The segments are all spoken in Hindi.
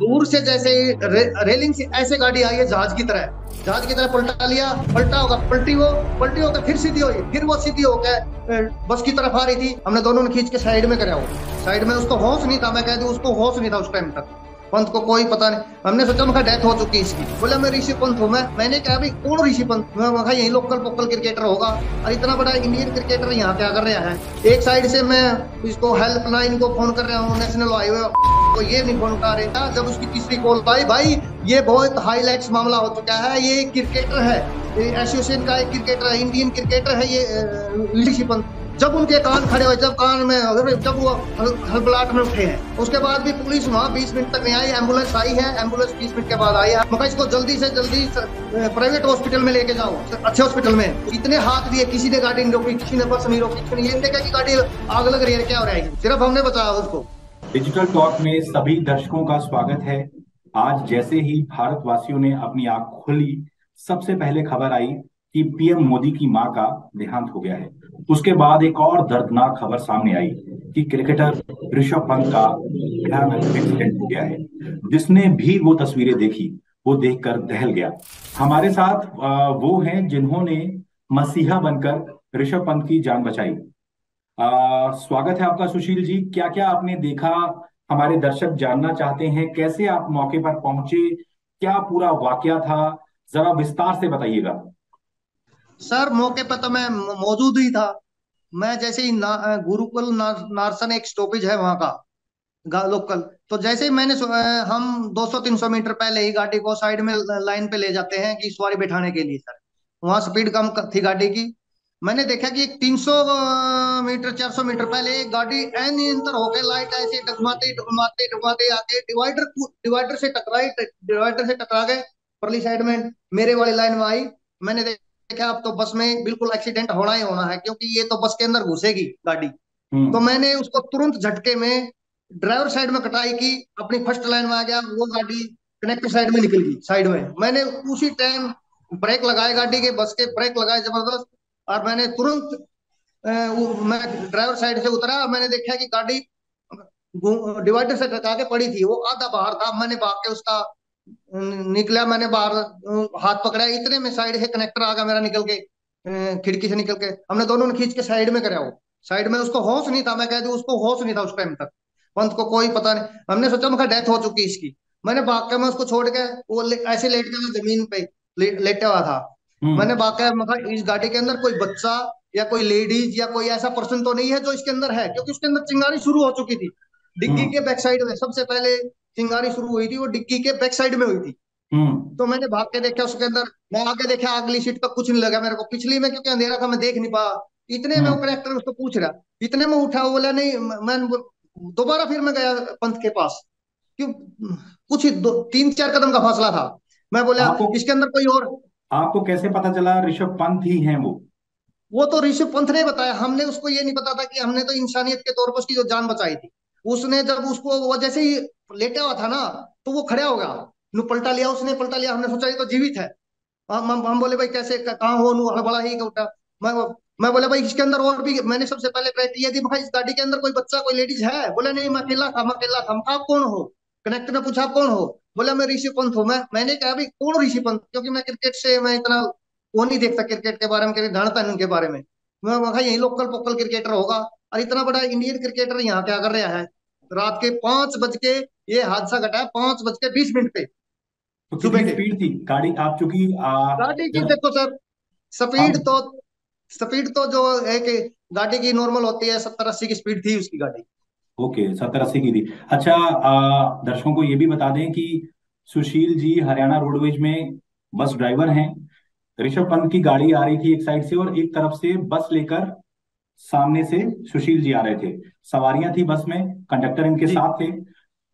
दूर से जैसे रे, रेलिंग से ऐसे गाड़ी आई है जहाज़ की तरह। जहाज़ की तरह पलटा लिया पलटा होगा पलटी हो पलटी होकर फिर सीधी हुई फिर वो सीधी होकर बस की तरफ़ आ रही थी। हमने दोनों ने खींच के साइड में कराया साइड में उसको होश नहीं था मैं कह दू उसको होश नहीं था उस टाइम तक। पंत को कोई पता नहीं। हमने सोचा मैं डेथ हो चुकी इसकी। बोला, मैं ऋषि पंत हूँ, मैं मैंने कहा, भाई, कौन ऋषि पंत मैं कहा यही लोकल पोकल क्रिकेटर होगा। और इतना बड़ा इंडियन क्रिकेटर यहाँ क्या कर रहा है? एक साइड से मैं इसको हेल्पलाइन को फ़ोन कर रहा हूँ नेशनल हाईवे को। ये नहीं फ़ोन उठा रहे जब उसकी तीसरी कॉल आई, भाई, ये बहुत हाईलाइट्स मामला हो चुका है। ये क्रिकेटर है। एसोसिएशन का एक क्रिकेटर है इंडियन क्रिकेटर है ये ऋषि पंत जब उनके कान खड़े हुए, जब कान में जब वो हलबलाट में उठे हैं। उसके बाद भी पुलिस वहाँ बीस मिनट तक नहीं आई, एंबुलेंस आई है, एंबुलेंस बीस मिनट के बाद आई है। मगर इसको जल्दी से जल्दी प्राइवेट हॉस्पिटल में लेके जाओ अच्छे हॉस्पिटल में। इतने हाथ दिए, किसी ने गाड़ी नहीं रोकी, किसी ने बस नहीं रोकी, किसी ने देखा की गाड़ी आग लग रही है, क्या हो रहा है? सिर्फ़ हमने बताया उसको। डिजिटल टॉक में सभी दर्शकों का स्वागत है। आज जैसे ही भारतवासियों ने अपनी आँख खोली, सबसे पहले खबर आई कि पीएम मोदी की माँ का देहांत हो गया है। उसके बाद एक और दर्दनाक खबर सामने आई कि क्रिकेटर ऋषभ पंत का भयानक एक्सीडेंट हो गया है। जिसने भी वो तस्वीरें देखी वो देखकर दहल गया। हमारे साथ वो हैं जिन्होंने मसीहा बनकर ऋषभ पंत की जान बचाई। आ, स्वागत है आपका सुशील जी। क्या क्या आपने देखा? हमारे दर्शक जानना चाहते हैं कैसे आप मौके पर पहुँचे? क्या पूरा वाक्य था? जरा विस्तार से बताइएगा। सर मौके पर तो मैं मौजूद ही था। मैं जैसे ही ना, गुरुकुल नारसन एक स्टॉपेज है वहाँ का लोकल तो जैसे ही मैंने हम 200-300 मीटर पहले ही गाड़ी को साइड में लाइन पे ले जाते हैं कि सवारी बैठाने के लिए सर। वहाँ स्पीड कम थी गाड़ी की। मैंने देखा कि 300 मीटर 400 मीटर पहले एक गाड़ी अनियंत्र होकर लाइट ऐसे डगमाते डगमाते डगमाते आके डिवाइडर डिवाइडर से टकराई डिवाइडर से टकरा गए परली साइड में मेरे वाली लाइन में आई। मैंने देखा देखा अब तो बस में बिल्कुल एक्सीडेंट होना ही होना है क्योंकि ये तो बस के अंदर घुसेगी गाड़ी हम्म। तो मैंने उसको तुरंत झटके में ड्राइवर साइड में कटाई की अपनी फ़र्स्ट लाइन में आ गया वो गाड़ी कनेक्टिव साइड में निकल गई साइड में मैंने उसी टाइम ब्रेक लगाए गाड़ी के बस के ब्रेक लगाए ज़बरदस्त और मैंने तुरंत मैं ड्राइवर साइड से उतरा और मैंने देखा कि गाड़ी डिवाइडर से टका के पड़ी थी वो आधा बाहर था मैंने भाग के उसका निकला मैंने बाहर हाथ पकड़ा इतने में साइड से कनेक्टर आ गया मेरा निकल के खिड़की से निकल के। हमने दोनों ने खींच के साइड में कराया वो। साइड में उसको होश नहीं था मैं कह दू उसको होश नहीं था उस टाइम तक। पंत को कोई पता नहीं। हमने सोचा मैं डेथ हो चुकी इसकी। मैंने भाग के मैं उसको छोड़ के वो ऐसे लेट के मैं ज़मीन पे ले, लेटे हुआ था। हम्म। मैंने भाग के इस गाड़ी के अंदर कोई बच्चा या कोई लेडीज़ या कोई ऐसा पर्सन तो नहीं है जो इसके अंदर है क्योंकि उसके अंदर चिंगारी शुरू हो चुकी थी। डिग्गी हम्म। के बैक साइड में सबसे पहले चिंगारी शुरू हुई थी वो डिग्गी के बैक साइड में हुई थी। हम्म। तो मैंने भाग के देखा उसके अंदर मैं आगे देखा अगली सीट पर कुछ नहीं लगा मेरे को। पिछली में क्योंकि अंधेरा था मैं देख नहीं पा इतने में वो कनेक्टर उसको पूछ रहा। इतने में उठा बोला नहीं मैं दोबारा फिर मैं गया पंथ के पास। क्यों कुछ दो तीन चार कदम का फासला था। मैं बोला इसके अंदर कोई और आपको कैसे पता चला ऋषभ पंत ही है वो? वो तो ऋषभ पंत ने बताया। हमने उसको ये नहीं पता था कि हमने तो इंसानियत के तौर पर उसकी जो जान बचाई थी। उसने जब उसको वो जैसे ही लेटा हुआ था ना तो वो खड़ा हो गया नु पलटा लिया उसने पलटा लिया। हमने सोचा ये तो जीवित है। हम हम, बोले भाई कैसे कहाँ हो? नू बड़ा ही उठा मैं मैं बोला भाई इसके अंदर और भी मैंने सबसे पहले क्राइटेरिया दी भाई इस गाड़ी के अंदर कोई बच्चा कोई लेडीज़ है? बोला नहीं मैं अकेला था मैं अकेला था। आप कौन हो? कनेक्टर ने पूछा कौन हो? बोला मैं ऋषि पंत हूँ। मैं मैंने कहा भाई कौन ऋषि पंत क्योंकि मैं क्रिकेट से मैं इतना वो नहीं देखता क्रिकेट के बारे में कभी जानता नहीं उनके बारे में। मैं यही लोकल पोकल क्रिकेटर होगा। और इतना बड़ा इंडियन क्रिकेटर यहाँ क्या कर रहा है? रात के पाँच बज के ये हादसा घटा पाँच बज के बीस मिनट पे। तो सुबह की। स्पीड थी? गाड़ी आप चूँकि गाड़ी की देखो सर स्पीड तो स्पीड तो जो है कि गाड़ी की नॉर्मल होती है सत्तर अस्सी की स्पीड थी उसकी गाड़ी। ओके सत्तर अस्सी की थी। अच्छा दर्शकों को ये भी बता दें कि सुशील जी हरियाणा रोडवेज़ में बस ड्राइवर हैं। ऋषभ पंत की गाड़ी आ रही थी एक साइड से और एक तरफ़ से बस लेकर सामने से सुशील जी आ रहे थे। सवारियाँ थी बस में कंडक्टर इनके साथ थे।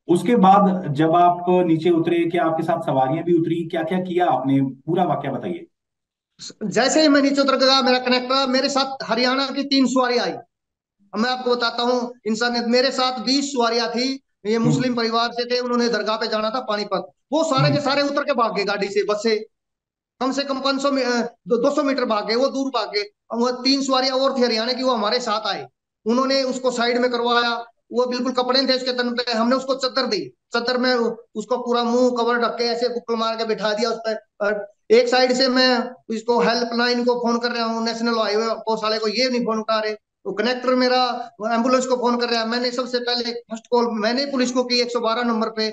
उसके बाद जब आप नीचे उतरे क्या आपके साथ सवारियाँ भी उतरी क्या क्या किया आपने? पूरा वाक्य बताइए। जैसे ही मैं नीचे उतर गया मेरा कनेक्टर मेरे साथ हरियाणा की तीन सवारी आई। मैं आपको बताता हूँ इंसान मेरे साथ बीस सवारियाँ थी। ये हम्म। मुस्लिम परिवार से थे उन्होंने दरगाह पे जाना था पानीपत। वो सारे के हम्म। सारे उतर के भाग गए गाड़ी से बस से। कम से कम पाँच सौ दो सौ मीटर भाग, वो दूर भाग। गए वो तीन सवारियाँ और थी हरियाणा की, वो हमारे साथ आए। उन्होंने उसको साइड में करवाया। वो बिल्कुल कपड़े थे उसके तन पे, हमने उसको चद्दर दी। चद्दर में उसको पूरा मुँह कवर ढक के ऐसे बुक्कल मार के बिठा दिया उस पर एक साइड से मैं इसको हेल्पलाइन को फ़ोन कर रहा हूँ नेशनल हाईवे वाले को, ये नहीं फ़ोन उठा रहे। तो कनेक्टर मेरा एंबुलेंस को फ़ोन कर रहा है। मैंने सबसे पहले फ़र्स्ट कॉल मैंने पुलिस को की 112 नंबर पे।